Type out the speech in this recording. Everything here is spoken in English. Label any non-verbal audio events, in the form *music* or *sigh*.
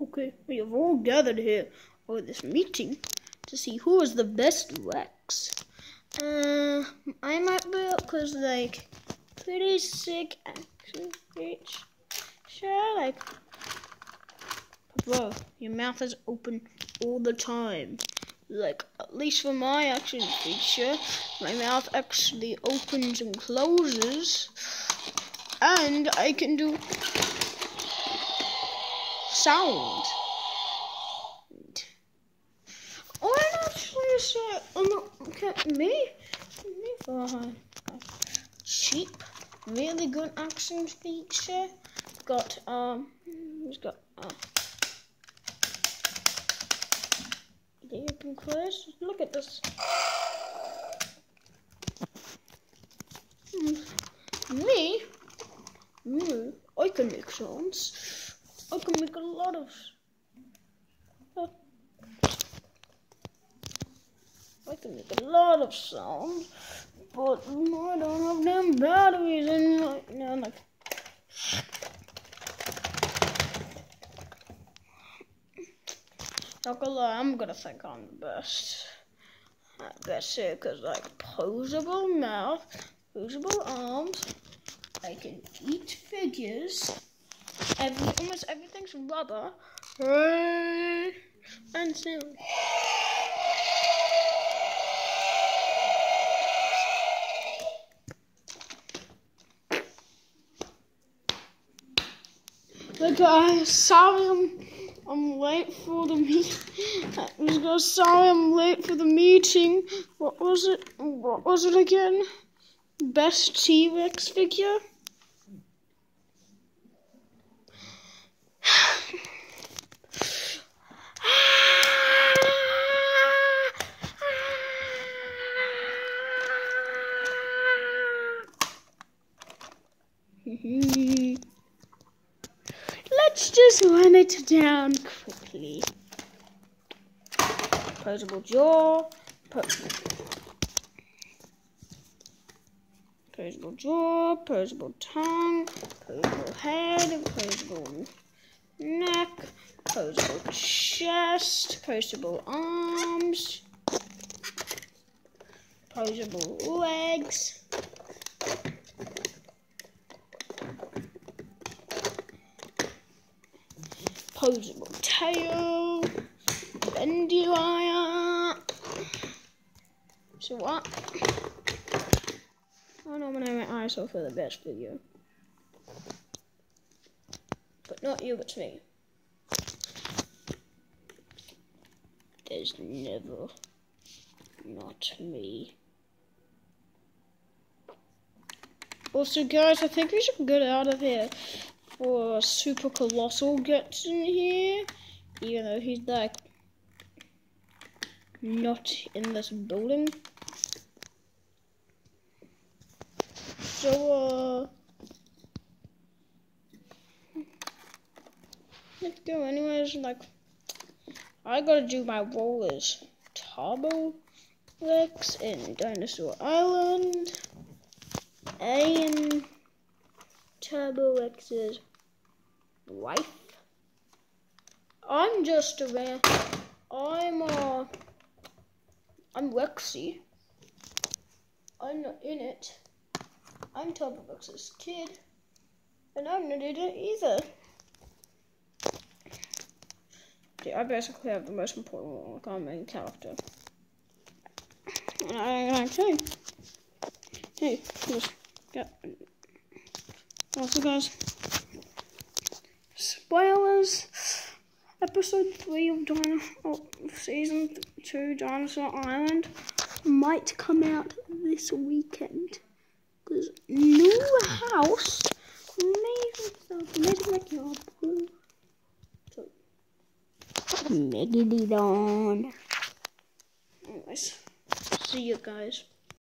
Okay, we have all gathered here for this meeting to see who is the best Rex. Uh, I might be because like pretty sick action speech. Sure, like, bro, your mouth is open all the time. Like, at least for my action feature, my mouth actually opens and closes, and I can do sound. Oh, I actually say, look at me, me for cheap, really good action feature. Got um, he's got uh, they open close. Look at this. Me, me, I can make sounds. I can make a lot of. I can make a lot of sound, but I don't have them batteries in my no, like. Not gonna lie, I'm gonna think I'm the best. I best it because like posable mouth, posable arms. I can eat figures. Every almost everything's rubber. And sound. Look, guys, sorry I'm, I'm late for the meeting. *laughs* Was sorry I'm late for the meeting. What was it? What was it again? Best T-Rex figure? Let's just run it down quickly. Posable jaw. Po posable jaw. Posable tongue. Posable head. Posable neck. Posable chest. Posable arms. Posable legs. Posable tail. Bendy wire. So what? I nominate my ISO for the best video. But not you, it's me. There's never not me. Also, guys, I think we should get out of here before Super Colossal gets in here. Even though he's like not in this building. So, uh, let's go. Anyways, like, I gotta do my role as Turbo Rex in Dinosaur Island. I am Turbo Rex's wife. I'm just a man. I'm uh, I'm Rexy. I'm not in it. I'm Turbo Rex's kid, and I'm not in it either. Okay, I basically have the most important like I'm main character. And I okay. Hey, just got. Also, guys, spoilers. Episode three of Dino, oh, season two, Dinosaur Island, might come out this weekend. Cause new house, backyard pool. So, Megalodon. Anyways, see you guys.